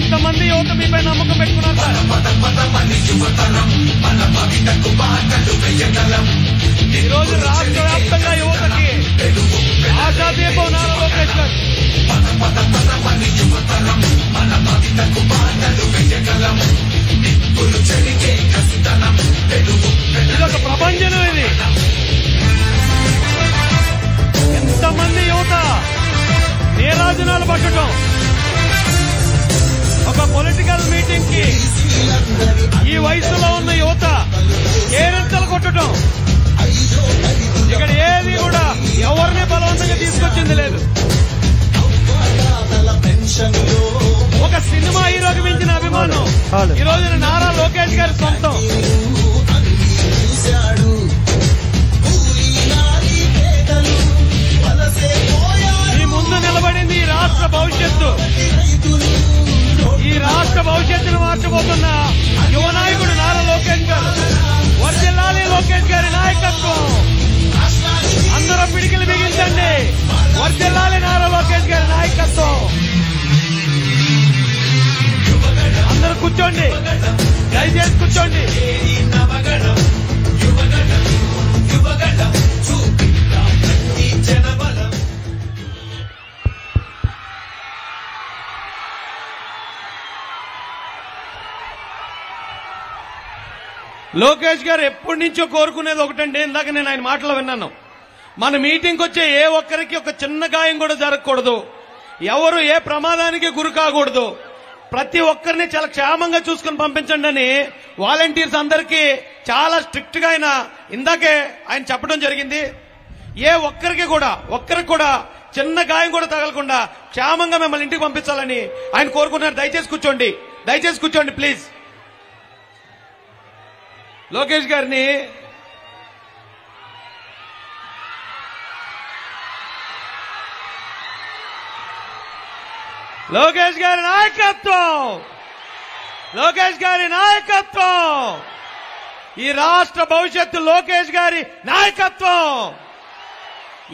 యువత మీపై నమ్మకం పెట్టుకున్నారు సార్. ఈ రోజు రాష్ట్ర వ్యాప్తంగా యువతకి ఆశాదీపం నారా లోకేష్ గారు. ఇది ఒక ప్రపంచం ఇది. పొలిటికల్ మీటింగ్కి ఈ వయసులో ఉన్న యువత కేరింతలు కొట్టడం. ఇక్కడ ఏది కూడా ఎవరిని బలవంతంగా తీసుకొచ్చింది లేదు. ఒక సినిమా హీరోకి మించిన అభిమానం. ఈ రోజున నారా లోకేష్ గారి సొంతం. మర్చిపోతున్న. యువ నాయకుడు నారా లోకేష్ గారు. వర్జిల్లాలి లోకేష్ గారి నాయకత్వం. అందరూ పిడికిలు బిగించండి. వర్జిల్లాలి నారా లోకేష్ గారి నాయకత్వం. అందరూ కూర్చోండి. దయచేసి కూర్చోండి. లోకేష్ గారు ఎప్పటి నుంచో కోరుకునేది ఒకటండి. ఇందాక నేను ఆయన మాటలు విన్నాను. మన మీటింగ్కి వచ్చే ఏ ఒక్కరికి ఒక చిన్న గాయం కూడా జరగకూడదు. ఎవరు ఏ ప్రమాదానికి గురి కాకూడదు. ప్రతి ఒక్కరిని చాలా క్షేమంగా చూసుకుని పంపించండి అని వాలంటీర్స్ అందరికీ చాలా స్ట్రిక్ట్గా ఆయన ఇందాకే ఆయన చెప్పడం జరిగింది. ఏ ఒక్కరికి కూడా ఒక్కరికి కూడా చిన్న గాయం కూడా తగలకుండా క్షేమంగా మిమ్మల్ని ఇంటికి పంపించాలని ఆయన కోరుకున్నారు దయచేసి కూర్చోండి. దయచేసి కూర్చోండి ప్లీజ్. లోకేష్ గారిని లోకేష్ గారి నాయకత్వం! లోకేష్ గారి నాయకత్వం! ఈ రాష్ట్ర భవిష్యత్తు లోకేష్ గారి నాయకత్వం!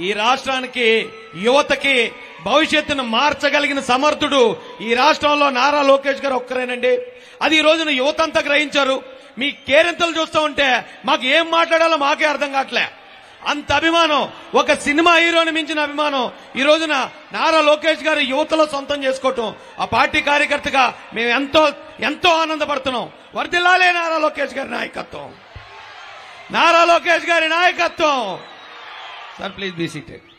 ఈ రాష్ట్రానికి యువతకి భవిష్యత్తును మార్చగలిగిన సమర్థుడు ఈ రాష్ట్రంలో నారా లోకేష్ గారు ఒక్కరేనండి. అది ఈ రోజున యువతంతా గ్రహించారు. మీ కేరింతలు చూస్తూ ఉంటే మాకు ఏం మాట్లాడాలో మాకే అర్థం కావట్లే. అంత అభిమానం ఒక సినిమా హీరోని మించిన అభిమానం. ఈ రోజున నారా లోకేష్ గారి యువతలో సొంతం చేసుకోవటం ఆ పార్టీ కార్యకర్తగా మేము ఎంతో ఎంతో ఆనందపడుతున్నాం. వర్దిల్లాలే నారా లోకేష్ గారి నాయకత్వం. నారా లోకేష్ గారి నాయకత్వం. Sir please be seated